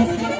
Thank you.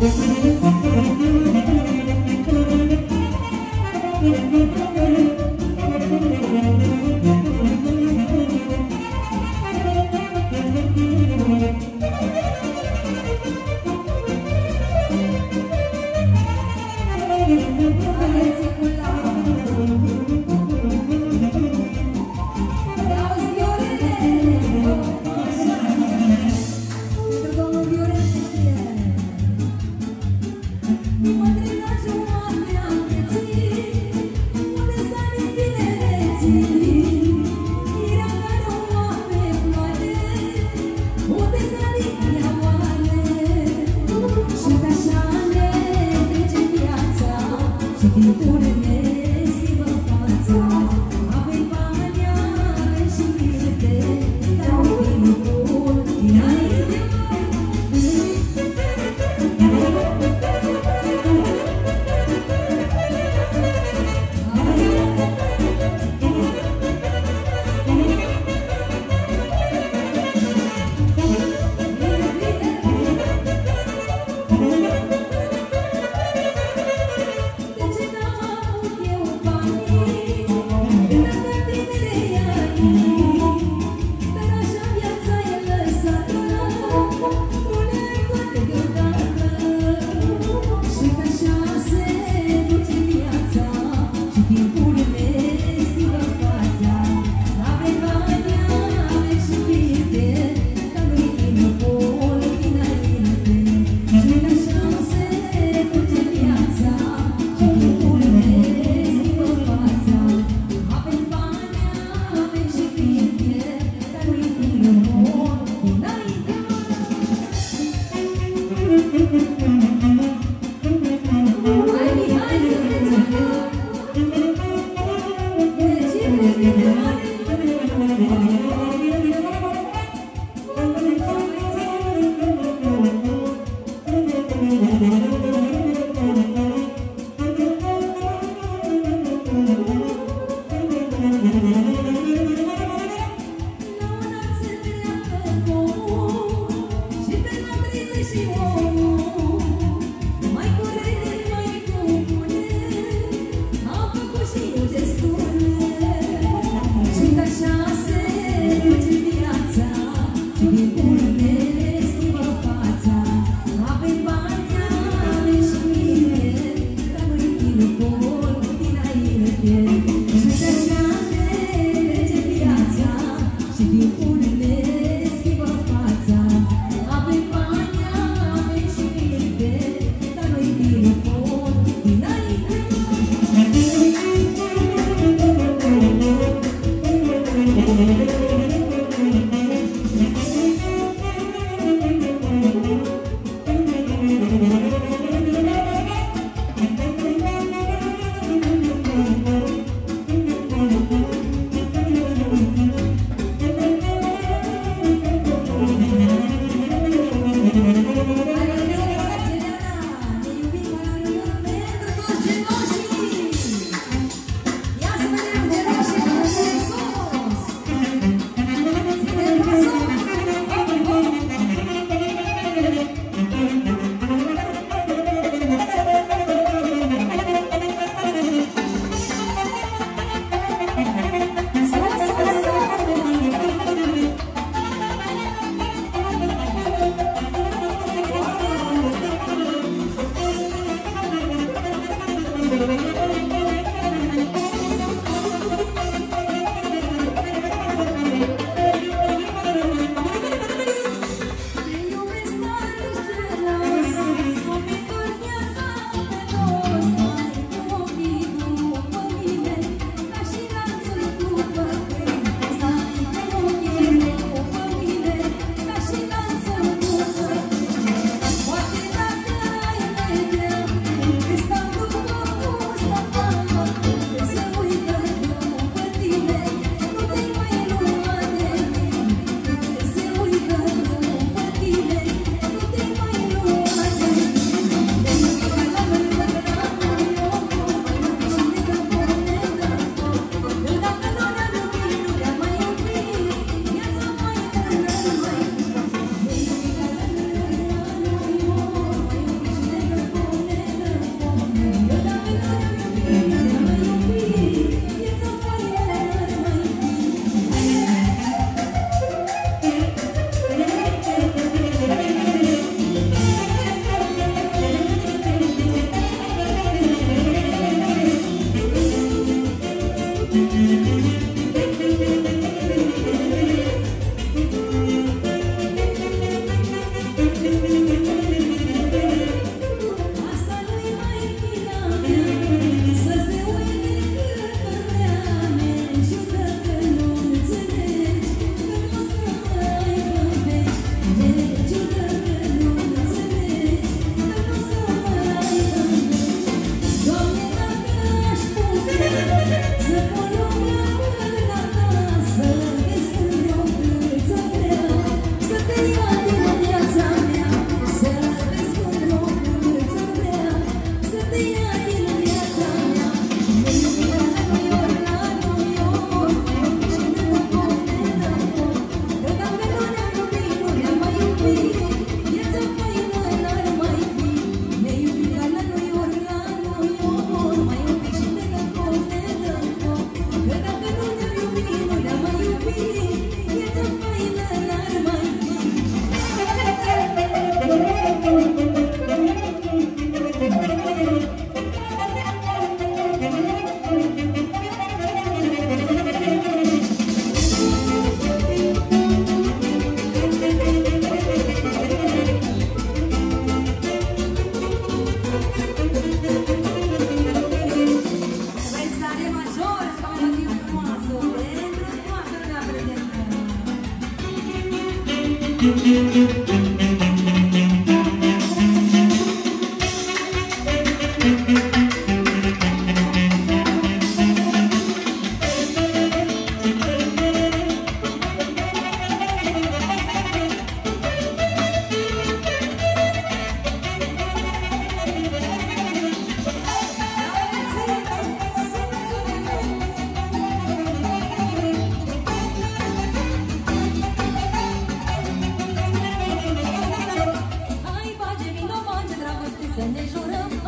Música Thank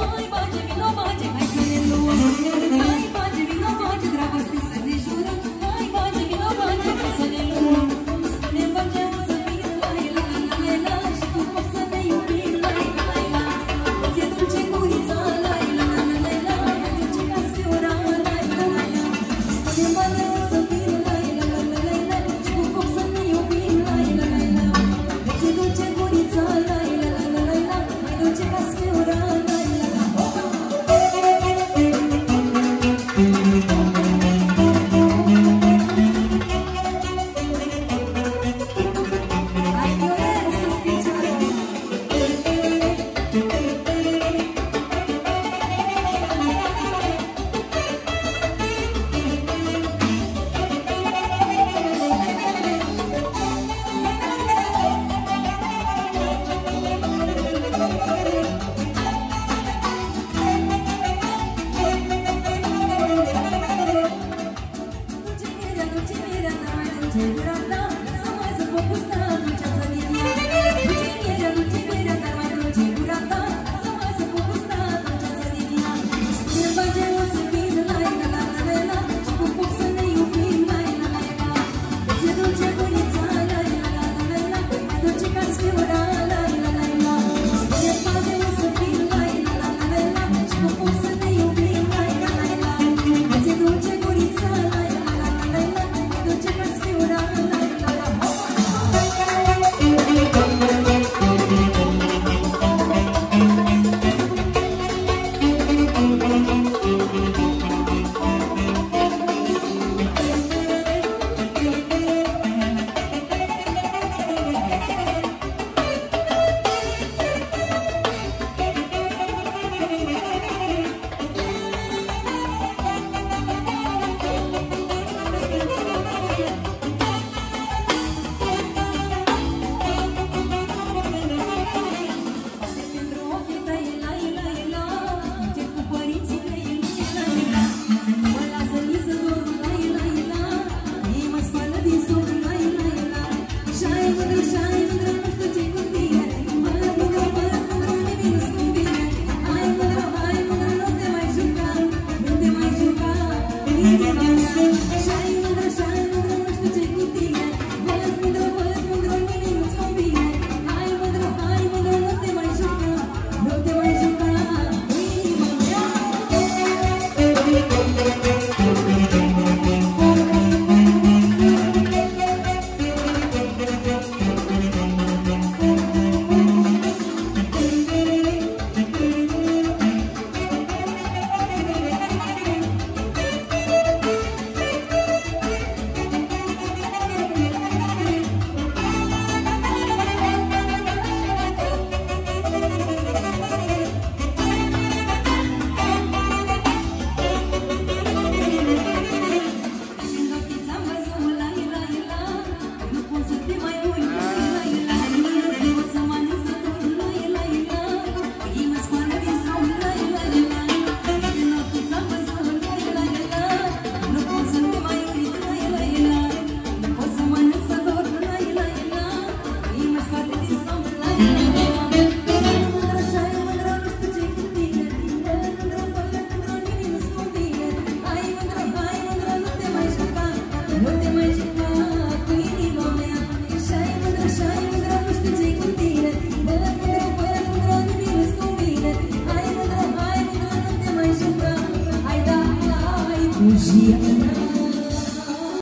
Oi, bom dia, no bom dia, vai ser.